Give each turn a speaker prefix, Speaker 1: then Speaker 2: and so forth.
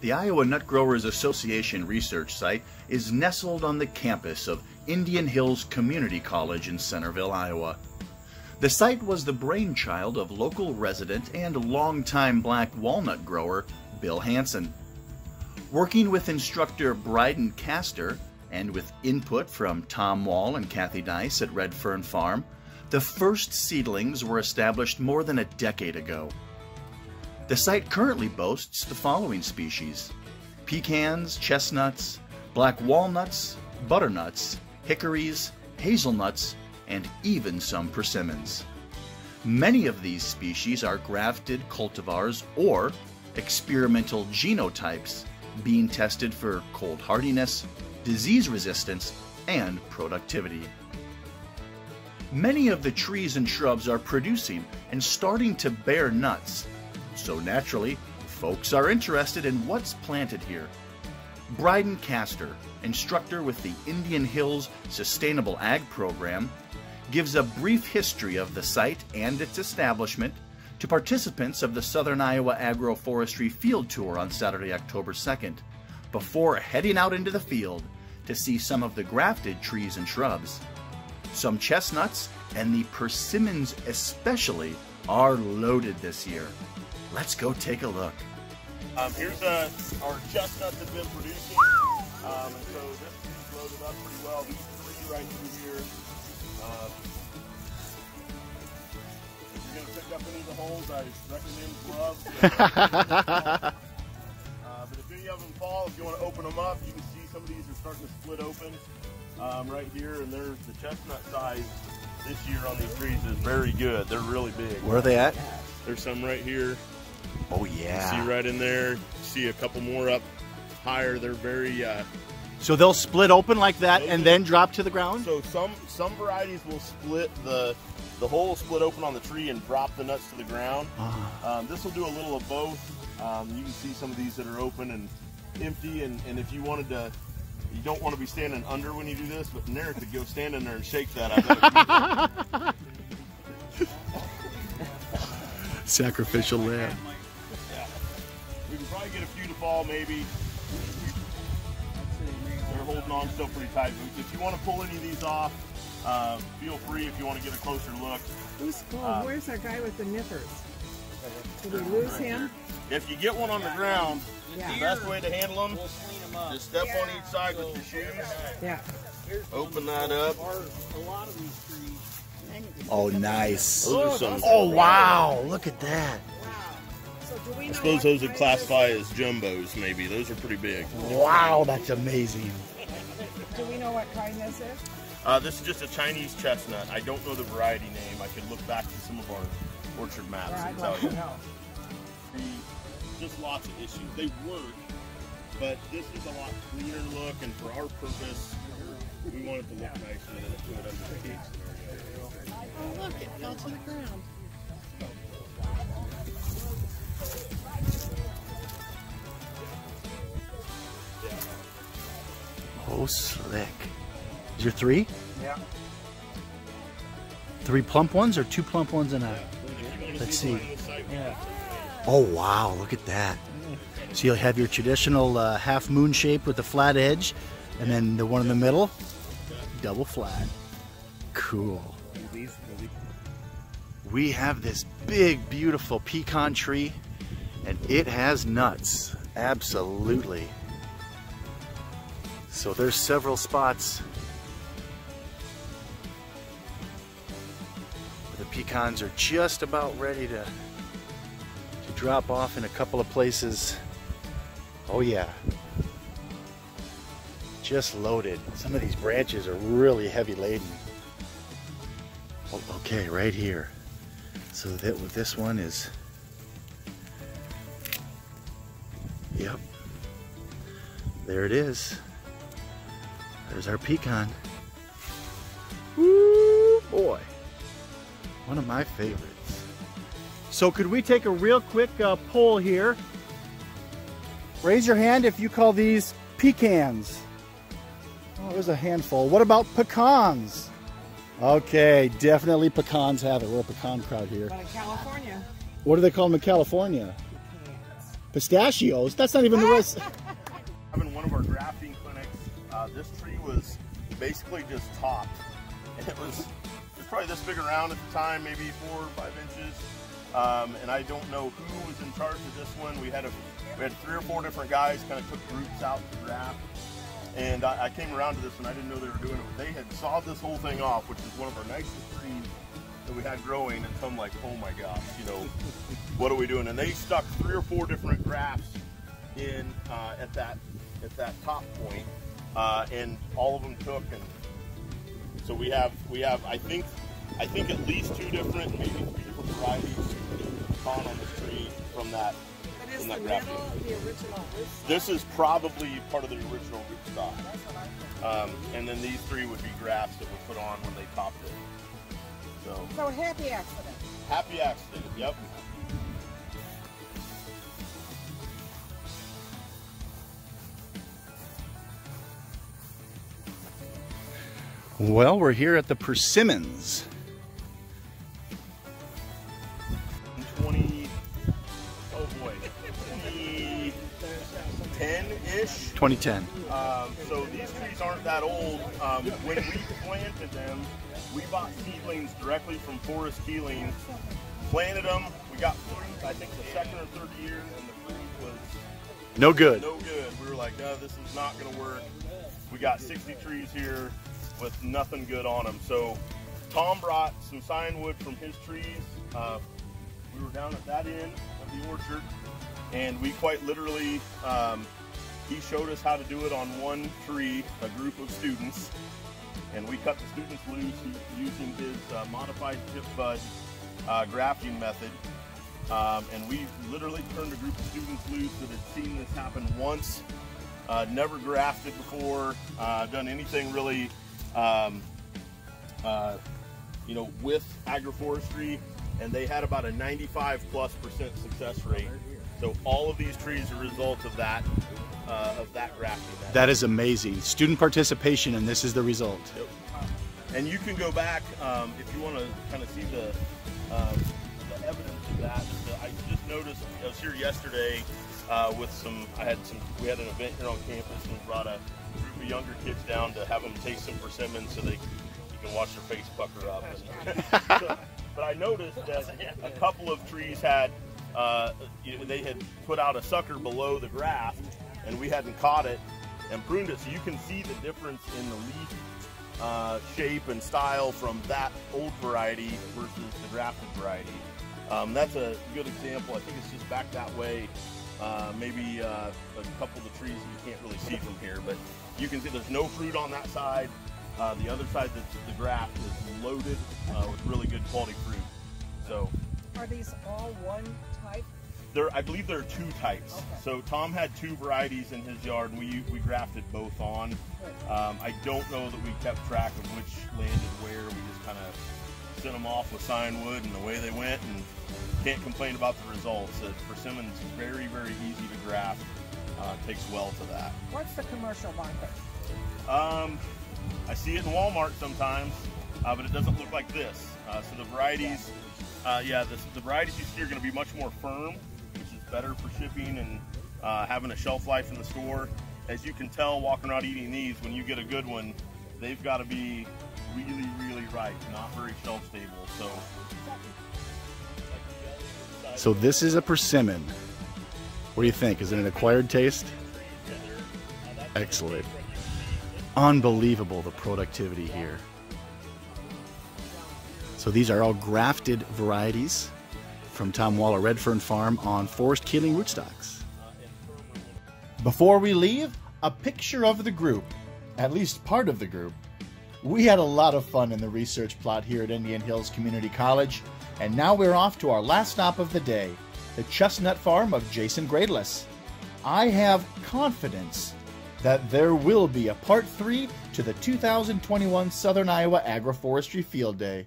Speaker 1: The Iowa Nut Growers Association research site is nestled on the campus of Indian Hills Community College in Centerville, Iowa. The site was the brainchild of local resident and longtime black walnut grower Bill Hanson. Working with instructor Bryden Castor and with input from Tom Wahl and Kathy Dice at Red Fern Farm, the first seedlings were established more than a decade ago. The site currently boasts the following species pecans, chestnuts, black walnuts, butternuts, hickories, hazelnuts, and even some persimmons. Many of these species are grafted cultivars or experimental genotypes being tested for cold hardiness, disease resistance, and productivity. Many of the trees and shrubs are producing and starting to bear nuts so naturally, folks are interested in what's planted here. Bryden Castor, instructor with the Indian Hills Sustainable Ag Program, gives a brief history of the site and its establishment to participants of the Southern Iowa Agroforestry Field Tour on Saturday, October 2nd, before heading out into the field to see some of the grafted trees and shrubs. Some chestnuts and the persimmons especially are loaded this year. Let's go take a look.
Speaker 2: Um, here's uh, our chestnuts have been producing. Um, and so this is loaded up pretty well. These three right through here. Um, if you're going to pick up any of the hulls, I recommend gloves. uh, but if any of them fall, if you want to open them up, you can see some of these are starting to split open um, right here. And there's the chestnut size this year on these trees is very good. They're really big.
Speaker 1: Where are they at?
Speaker 2: There's some right here.
Speaker 1: Oh yeah.
Speaker 2: See right in there. See a couple more up higher. They're very. Uh,
Speaker 1: so they'll split open like that and then drop to the ground.
Speaker 2: So some some varieties will split the the hull split open on the tree and drop the nuts to the ground. Uh-huh. Um, this will do a little of both. Um, you can see some of these that are open and empty, and, and if you wanted to, you don't want to be standing under when you do this, but Neric could go stand in there and shake that.
Speaker 1: Sacrificial lamb
Speaker 2: maybe. They're holding on still pretty tight. But if you want to pull any of these off, uh, feel free if you want to get a closer look.
Speaker 3: Who's cool? Uh, Where's that guy with the nippers? Did we lose him?
Speaker 2: If you get one on the ground, yeah. the best way to handle them, we'll just step yeah. on each side with your shoes.
Speaker 3: Yeah.
Speaker 2: Open that up.
Speaker 1: Oh, nice. Oh, wow. Look at that.
Speaker 2: I suppose those would classify as jumbos, maybe. Those are pretty big.
Speaker 1: Wow, that's amazing.
Speaker 3: Do we know what kind this is?
Speaker 2: Uh, this is just a Chinese chestnut. I don't know the variety name. I could look back to some of our orchard maps and tell you. just lots of issues. They work, but this is a lot cleaner look, and for our purpose, we want it to look nice and then put it under the cake
Speaker 3: Oh, look, it fell to the ground.
Speaker 1: Oh, slick. Is your three?
Speaker 2: Yeah.
Speaker 1: Three plump ones or two plump ones and a. Let's see. Yeah. Oh wow! Look at that. So you'll have your traditional uh, half moon shape with the flat edge, and then the one in the middle, double flat. Cool. We have this big, beautiful pecan tree, and it has nuts. Absolutely. So there's several spots where the pecans are just about ready to, to drop off in a couple of places. Oh yeah. Just loaded. Some of these branches are really heavy laden. Okay, right here. So that this one is, yep, there it is. There's our pecan. Woo, boy. One of my favorites. So could we take a real quick uh, poll here? Raise your hand if you call these pecans. Oh, there's a handful. What about pecans? Okay, definitely pecans have it. We're a pecan crowd here.
Speaker 3: But in California.
Speaker 1: What do they call them in California? Pistachios? That's not even the rest.
Speaker 2: uh, this tree was basically just topped. And it was, it was probably this big around at the time, maybe four or five inches. Um, and I don't know who was in charge of this one. We had a, we had three or four different guys kind of took groups out to graft. And I, I came around to this and I didn't know they were doing it. They had sawed this whole thing off, which is one of our nicest trees that we had growing. And so I'm like, oh my gosh, you know, what are we doing? And they stuck three or four different grafts in uh, at that at that top point, uh, and all of them took. And so we have we have I think I think at least two different, maybe three different varieties on on this tree from that
Speaker 3: But is
Speaker 2: from
Speaker 3: the
Speaker 2: that
Speaker 3: middle
Speaker 2: grafting.
Speaker 3: the original rootstock?
Speaker 2: This is probably part of the original rootstock.
Speaker 3: That's what I.
Speaker 2: Um, and then these three would be grafts that were put on when they topped it. So
Speaker 3: So happy accident.
Speaker 2: happy accident. Yep.
Speaker 1: Well, we're here at the Persimmons.
Speaker 2: 20, oh boy, 2010-ish.
Speaker 1: 2010.
Speaker 2: Um, so these trees aren't that old. Um, when we planted them, we bought seedlings directly from Forrest Keeling, planted them. We got fruit, I think the second or third year, and the fruit was
Speaker 1: No good.
Speaker 2: no good. We were like, no, this is not going to work. We got 60 trees here with nothing good on them. So Tom brought some scion wood from his trees. Uh, we were down at that end of the orchard, and we quite literally, um, he showed us how to do it on one tree, a group of students, and we cut the students loose using his uh, modified chip bud uh, grafting method. Um, and we literally turned a group of students loose that had seen this happen once, uh, never grafted before, uh, done anything really, um, uh, you know, with agroforestry, and they had about a 95 plus percent success rate. So all of these trees are a result of that, uh, of that grafting. method.
Speaker 1: That is amazing. Student participation, and this is the result.
Speaker 2: Yep. And you can go back um, if you want to kind of see the, um, the evidence of that. The- I just noticed I was here yesterday uh, with some. I had some. We had an event here on campus and we brought a group of younger kids down to have them taste some persimmons so they you can watch their face pucker up. So- but I noticed that a couple of trees had. Uh, you know, they had put out a sucker below the graft, and we hadn't caught it and pruned it. So you can see the difference in the leaf uh, shape and style from that old variety versus the grafted variety. Um, that's a good example. I think it's just back that way. Uh, maybe uh, a couple of the trees you can't really see from here, but you can see there's no fruit on that side. Uh, the other side that's the graft is loaded uh, with really good quality fruit. So
Speaker 3: Are these all one type?
Speaker 2: there, I believe there are two types.
Speaker 3: Okay.
Speaker 2: So Tom had two varieties in his yard, and we we grafted both on. Um, I don't know that we kept track of which landed where. We just kind of sent them off with scion wood, and the way they went. And can't complain about the results. Uh, persimmon's very very easy to graft. Uh, takes well to that.
Speaker 3: What's the commercial market?
Speaker 2: Um, I see it in Walmart sometimes, uh, but it doesn't look like this. Uh, so the varieties, uh, yeah, the, the varieties you see are going to be much more firm, which is better for shipping and uh, having a shelf life in the store. As you can tell, walking around eating these, when you get a good one, they've got to be really, really ripe, not very shelf stable. So,
Speaker 1: So this is a persimmon. What do you think? Is it an acquired taste? Excellent. Unbelievable the productivity here. So these are all grafted varieties from Tom Waller Redfern Farm on Forrest Keeling rootstocks. Before we leave, a picture of the group, at least part of the group. We had a lot of fun in the research plot here at Indian Hills Community College, and now we're off to our last stop of the day, the chestnut farm of Jason Gradeless. I have confidence that there will be a part three to the 2021 Southern Iowa Agroforestry Field Day.